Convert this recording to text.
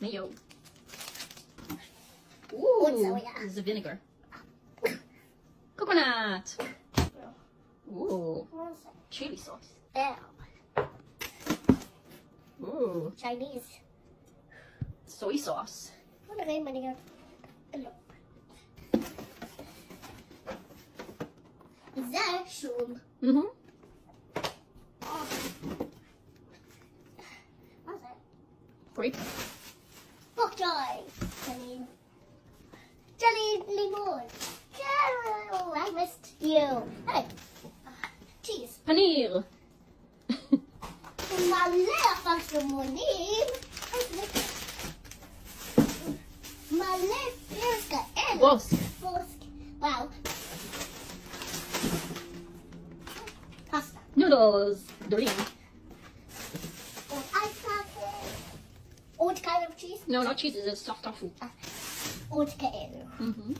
Mayo. What's Ooh, soya? this is a vinegar. Coconut. Ooh, chili sauce. Ew. Ooh, Chinese. soy sauce. Ano kayo manigaw? Ano? Zashum. Mm-hmm. What's that? Grape. Choy. Jelly. Jelly limon. Oh, I missed you. Hey. Cheese. Paneer. Malaya pag sumunim. Malaya feels ka en. Wosk. Wow. Pasta. Noodles. Doreen. Kind of cheese? No, not cheese. It's a soft tofu. Oat kain. Mm-hmm.